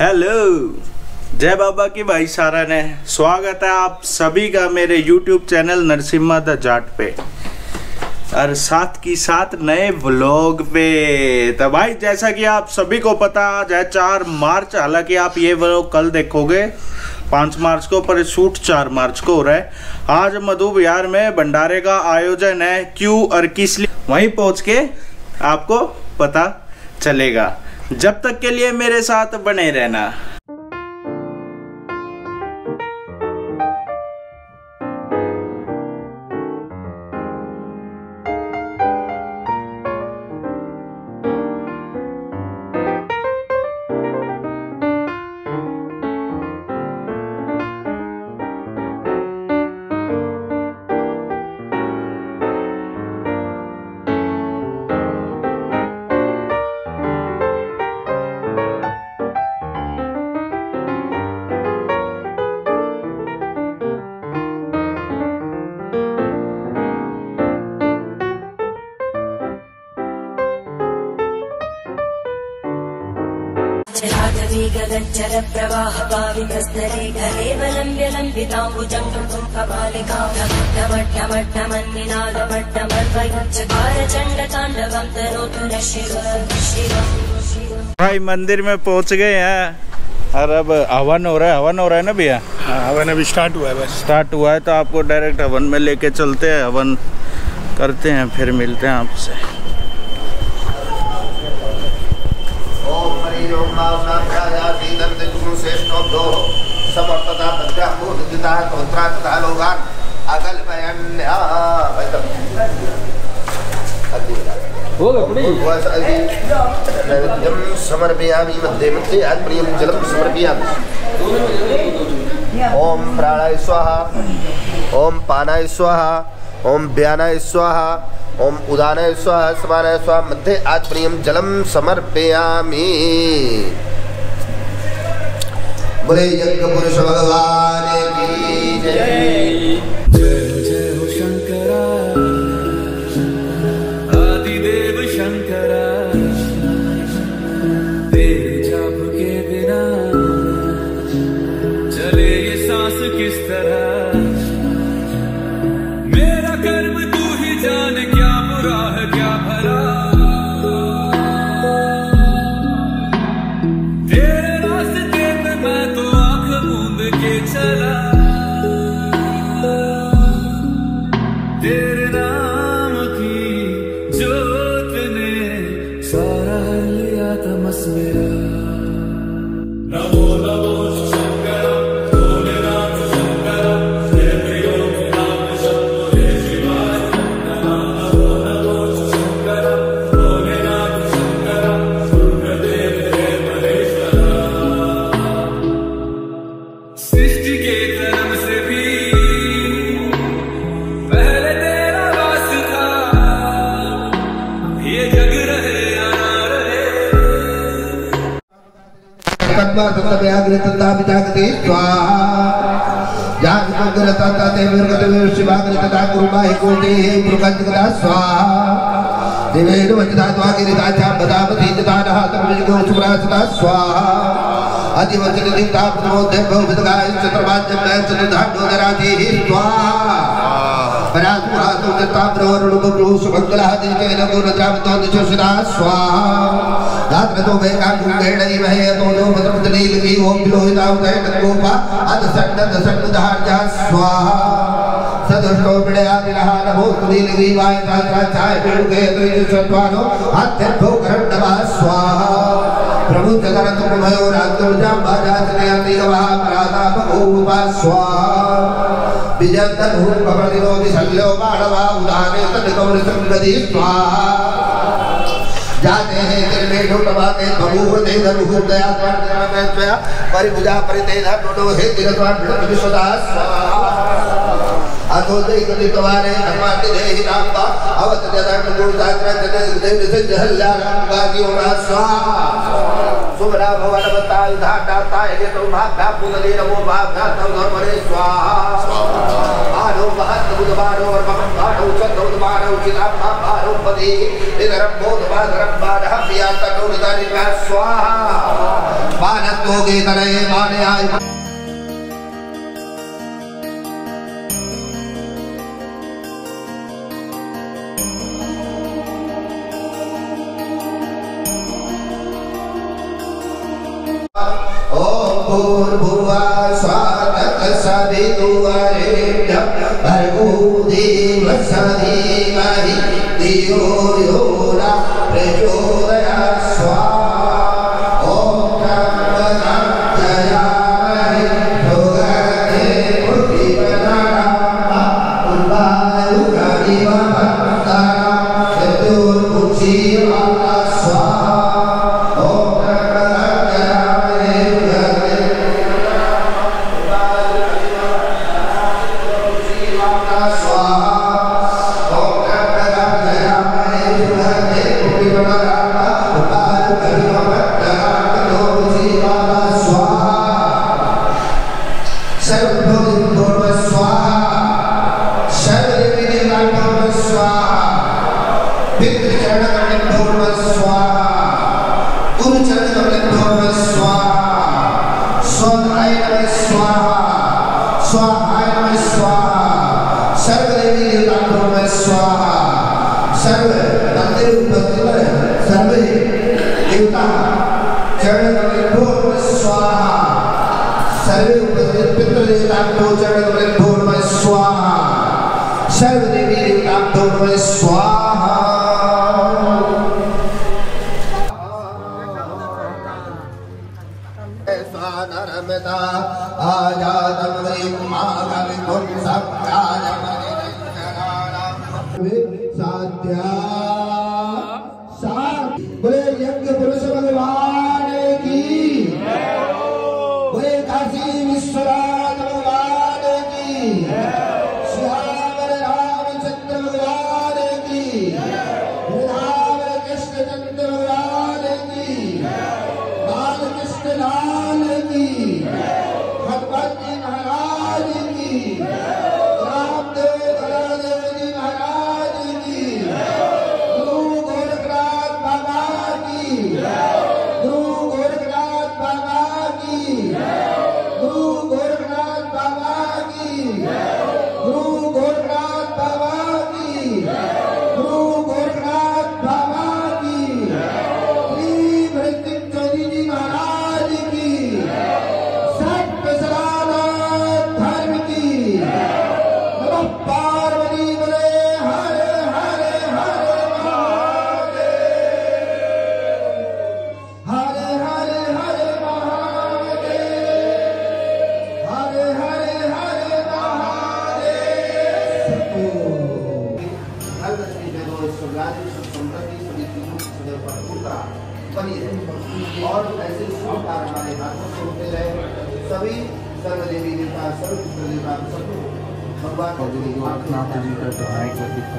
Hello जय बाबा की भाई सारा ने स्वागत है आप सभी का मेरे YouTube channel Narsimha the Jat पे। और साथ की साथ नए व्लॉग पे। तो भाई, जैसा कि आप सभी को पता है चार मार्च, हालाँकि आप ये व्लॉग कल देखोगे, पाँच मार्च को, पर शूट चार मार्च को हो रहा है। आज मधु बिहार में भंडारे का आयोजन है, क्यों और किस लिए? वहीं पहुँच के आपको पता चलेगा। जब तक के लिए मेरे साथ बने रहना। गगञ्चर प्रवाह पावितस्तरे घरेवलम्ब्य लम्बिताम्बुजम् कपालिकां तरोतु न शिव शिव भाई मंदिर में पहुँच गए हैं। और अब हवन हो रहा है हवन हो रहा है ना भैया? हवन अभी स्टार्ट हुआ है बस। स्टार्ट हुआ है तो आपको डायरेक्ट हवन में लेके चलते हैं हवन करते हैं फिर मिलते हैं आपसे ओम श्रेष्ठोभ्यो समर्थता प्रत्याभूत दिता तोत्रा तथा लोगान। अगल नैवेद्यं समर्पयामि मध्ये मध्ये आत्मनीयं जलं समर्पयामि। ओम प्राणाय स्वाहा ओम पानाय स्वाहा ओम व्यानाय स्वाहा। ओम उदानाय स्व समानाय स्व मध्य आत्मनियम जलम समर्पयामी। बोले यज्ञ पुरुष भगवान की जय। तत्त्वाग्रतता विजागते स्वाहा जागृतग्रतता ते विर्गतवे शिवाग्रतता कुरुमाहि कोटे मृगजगता स्वाहा देवेन वचदा त्वागिरिता च बदामति जदानः तमविजगो सुरासता स्वाहा अधिवचन दिक्ता प्रमोदे बहुविदगाय चतुर्वाद्यं मैं चतुर्धाण्डो दराति स्वाहा बब्रु सुमङ्गलः दिकेन स्वाहा रात्रतो वेकाङ्गेणै महे तो नो गोपा अध सन्न दसन्न दहार्जा स्वाहा सदुष्टो विडयादिनः नभो तुलीलगी वाय तात्रा चाय पेड़ुके तुय सत्वानो अत्यर्थो करण्डवः स्वाहा प्रभु जगरत प्रभयो राज्योजा बाजाजने अतिगवः पराताप गोपा स्वाहा विजयतन भूम कपटिनो विशल्यो मानवा उदाने तनिकौर संगति स्वाहा जाते हैं निर्मेषो नवाते बभूव ते धनुः दया त्वया परिभुजा परिते धनुः हे तिरत्वां विश्वदास स्वाहा। अथो दे धर्माति देहि रामबा अवत जदन गुरुदात्र जन देव से जहल्ला गादियो रा स्वाहा सुमरा भवन बताल धाता ताय तो भागा पुनरे नमो भागा तम धर्मरे, स्वाहा। आरो महत बुधवारो और मम भारो चंद्र बुधवारो चिताम्बा भारो पदे। निधरम बोध भाधरम बारह अभिया तनुर्धरि स्वाहा। बालत्वोगे तनये माने आय स्वाहा started building कमल में स्वाहा सर्व देवी देवताओं नमः स्वाहा स्वानरमता सभी सर्वदेवी देवता सर्व पितृ देवता सबको भगवान का जो नाथ जी का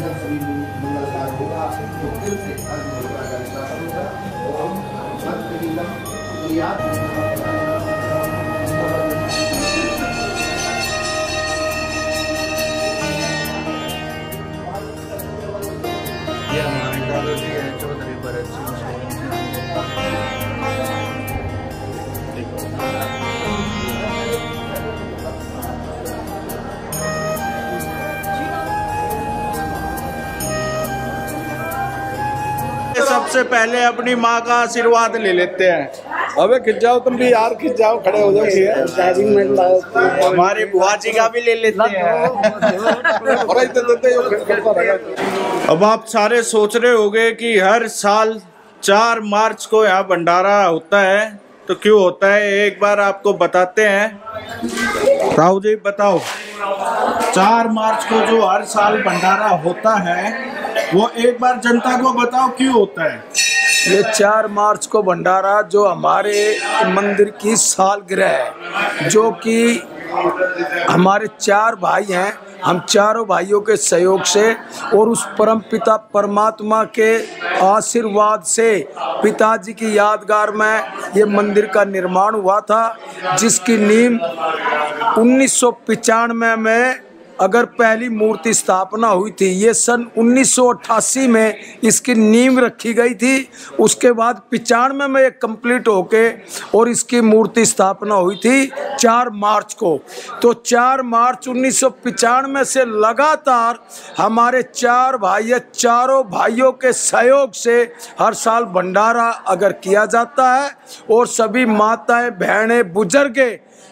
जब सभी मंगल कार्य होगा तो फिर से अर्जुन का विश्वास होगा। ओम भक्तिलीलम क्रियात ये सबसे पहले अपनी माँ का आशीर्वाद ले लेते हैं। अबे खिंच जाओ तुम भी यार खिंच जाओ खड़े हो जाओ हमारी बुआ जी का भी ले लेते हैं। अब आप सारे सोच रहे होंगे कि हर साल चार मार्च को यहाँ भंडारा होता है तो क्यों होता है? एक बार आपको बताते हैं। राहुल जी बताओ। चार मार्च को जो हर साल भंडारा होता है वो एक बार जनता को बताओ क्यों होता है? ये चार मार्च को भंडारा जो हमारे मंदिर की सालगिरह है, जो कि हमारे चार भाई हैं, हम चारों भाइयों के सहयोग से और उस परम पिता परमात्मा के आशीर्वाद से पिताजी की यादगार में ये मंदिर का निर्माण हुआ था, जिसकी नींव उन्नीस में अगर पहली मूर्ति स्थापना हुई थी, ये सन 1988 में इसकी नींव रखी गई थी। उसके बाद पिचानवे में ये कंप्लीट होके और इसकी मूर्ति स्थापना हुई थी 4 मार्च को। तो 4 मार्च उन्नीस सौ पंचानवे से लगातार हमारे चार भाई चारों भाइयों के सहयोग से हर साल भंडारा अगर किया जाता है और सभी माताएँ, बहनें, बुजुर्गे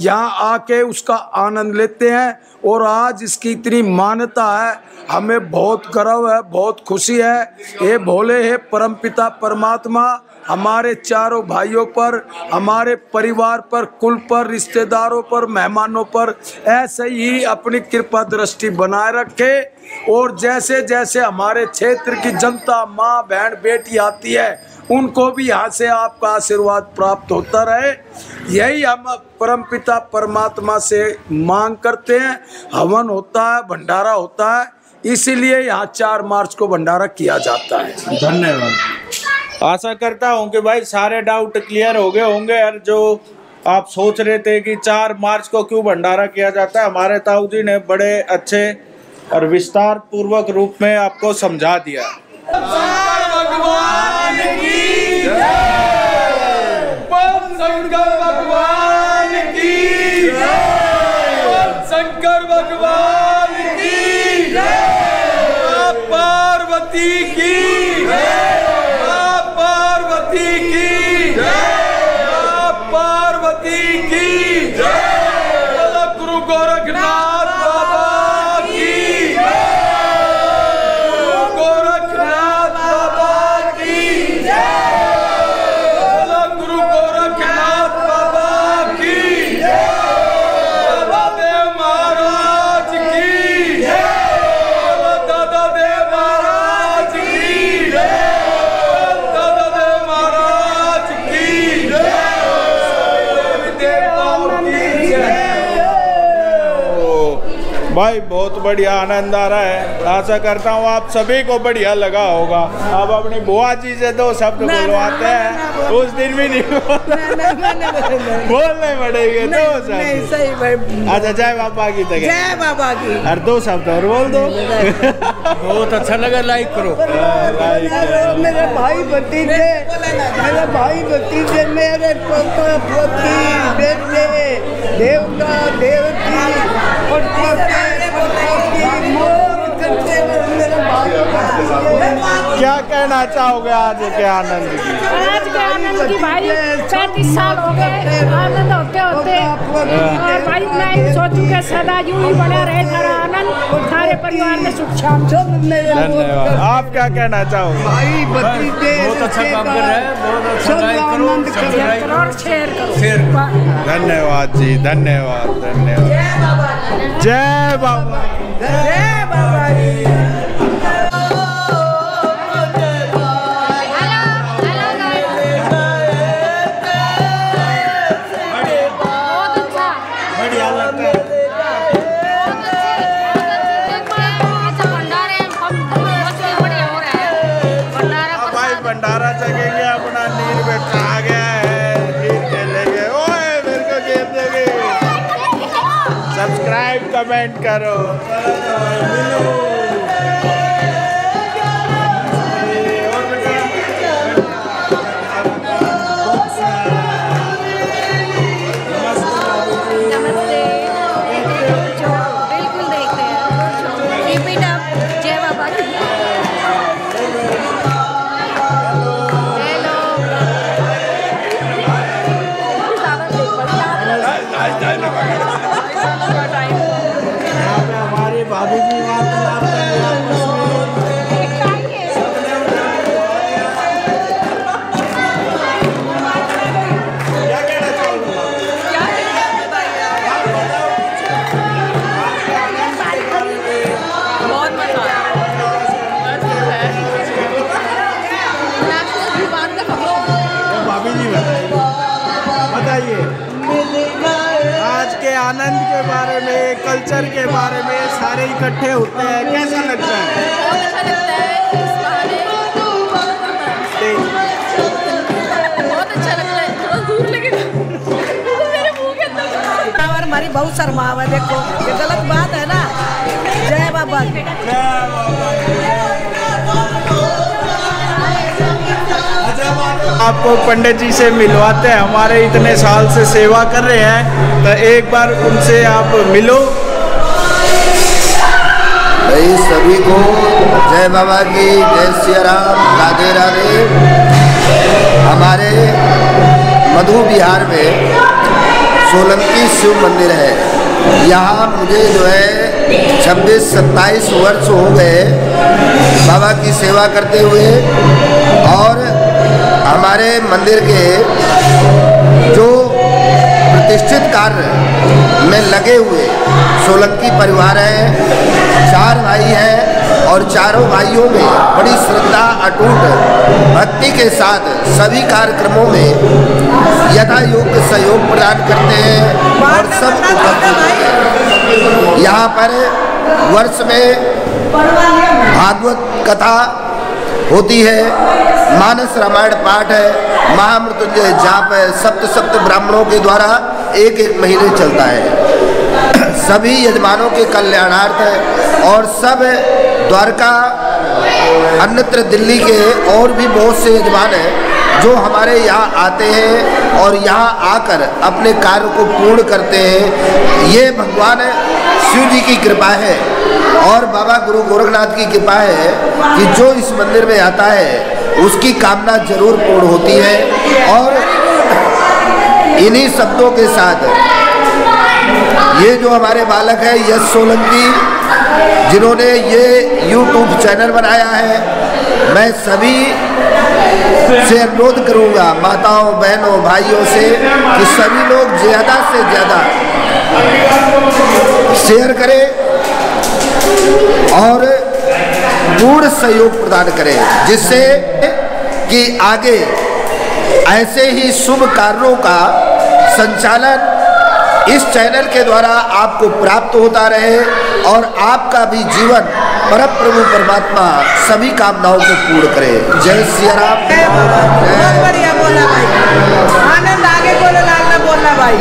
यहाँ आके उसका आनंद लेते हैं और आज इसकी इतनी मान्यता है। हमें बहुत गर्व है, बहुत खुशी है। ये भोले, है परमपिता, परमात्मा, हमारे चारों भाइयों पर, हमारे परिवार पर, कुल पर, रिश्तेदारों पर, मेहमानों पर ऐसे ही अपनी कृपा दृष्टि बनाए रखे। और जैसे जैसे हमारे क्षेत्र की जनता, माँ, बहन, बेटी आती है उनको भी यहाँ से आपका आशीर्वाद प्राप्त होता रहे। यही हम परमपिता परमात्मा से मांग करते हैं। हवन होता है भंडारा होता है इसीलिए यहाँ चार मार्च को भंडारा किया जाता है। धन्यवाद। आशा करता हूँ कि भाई सारे डाउट क्लियर हो गए होंगे और जो आप सोच रहे थे कि चार मार्च को क्यों भंडारा किया जाता है हमारे ताऊ जी ने बड़े अच्छे और विस्तार पूर्वक रूप में आपको समझा दिया। भगवान भाई बहुत बढ़िया आनंद आ रहा है। आशा करता हूँ आप सभी को बढ़िया लगा होगा। आप अपनी बुआ जी से दो शब्द बुलवाते हैं। उस दिन भी नहीं बोलने पड़ेंगे दो शब्द। अच्छा जय बाबा की तक जय बाबा की। और दो शब्द और बोल दो। बहुत अच्छा लगा लाइक करो। मेरे मेरे भाई भतीजे मेरे भाई भतीजे मेरे पोता पोती बेटे देवता देवती और पोते। पोती क्या कहना चाहोगे आज के आनंद की? आज के आनंद की भाई पैंतीस साल हो गए आनंद होते होते और भाई मैं सोचू के सदा यूँ ही बना रहे सारा आनंद सारे परिवार में सुख शांति। धन्यवाद। आप क्या कहना चाहोगे? भाई भतीजे बहुत अच्छा काम कर रहे हैं बहुत अच्छा आनंद कर। करो। और शेयर करो। धन्यवाद जी धन्यवाद धन्यवाद। जय बाबा। जय बाबा भंडारे जगेंगे अपना नीर आ गया है नीर खेलेंगे ओए सब्सक्राइब कमेंट करो। मिलो We know. आनंद के बारे में कल्चर के बारे में सारे इकट्ठे होते हैं। कैसा लगता है? हमारी बहुत शर्माव है। देखो। ये गलत बात है ना। जय बाबा। आपको पंडित जी से मिलवाते हैं। हमारे इतने साल से सेवा कर रहे हैं तो एक बार उनसे आप मिलो। भाई, सभी को जय बाबा की, जय सिया राम, राधे राधे। हमारे मधु बिहार में सोलंकी शिव मंदिर है। यहाँ मुझे जो है छब्बीस, सत्ताईस वर्ष हो गए बाबा की सेवा करते हुए और हमारे मंदिर के जो प्रतिष्ठित कार्य में लगे हुए सोलंकी परिवार हैं, चार भाई हैं और चारों भाइयों में बड़ी श्रद्धा, अटूट भक्ति के साथ सभी कार्यक्रमों में यथा योग्य सहयोग प्रदान करते हैं और सब उपस्थित। यहाँ पर वर्ष में भागवत कथा होती है, मानस रामायण पाठ है, महामृत्युंजय जाप है सप्त सप्त ब्राह्मणों के द्वारा एक एक महीने चलता है। सभी यजमानों के कल्याणार्थ है और सब द्वारका, अन्यत्र दिल्ली के और भी बहुत से यजमान हैं जो हमारे यहाँ आते हैं और यहाँ आकर अपने कार्य को पूर्ण करते हैं। ये भगवान शिव जी की कृपा है और बाबा गुरु गोरखनाथ की कृपा है कि जो इस मंदिर में आता है, उसकी कामना ज़रूर पूर्ण होती है और इन्हीं शब्दों के साथ ये जो हमारे बालक है, यश सोलंकी, जिन्होंने ये यूट्यूब चैनल बनाया है, मैं सभी से अनुरोध करूँगा, माताओं, बहनों, भाइयों से, कि सभी लोग ज़्यादा से ज़्यादा शेयर करें और पूर्ण सहयोग प्रदान करें, जिससे कि आगे ऐसे ही शुभ कार्यों का संचालन इस चैनल के द्वारा आपको प्राप्त होता रहे और आपका भी जीवन परम प्रभु परमात्मा सभी कामनाओं को पूर्ण करे। जय सिया राम। बहुत बढ़िया बोला भाई। आनंद आगे बोलो लाल ना बोलना भाई।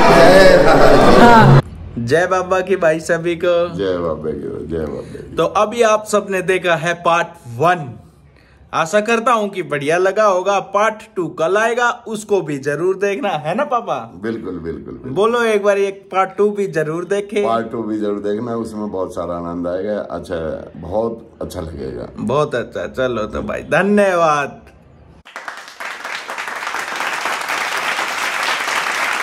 जय बाबा की भाई सभी को। जय बाबा की जय बाबा तो अभी आप सबने देखा है पार्ट वन आशा करता हूँ कि बढ़िया लगा होगा पार्ट टू कल आएगा उसको भी ज़रूर देखना है ना पापा? बिल्कुल बिल्कुल बिल्कुल। बोलो एक बार एक पार्ट टू भी ज़रूर देखे। पार्ट टू भी ज़रूर देखना उसमें बहुत सारा आनंद आएगा अच्छा बहुत अच्छा लगेगा। बहुत अच्छा चलो तो भाई धन्यवाद।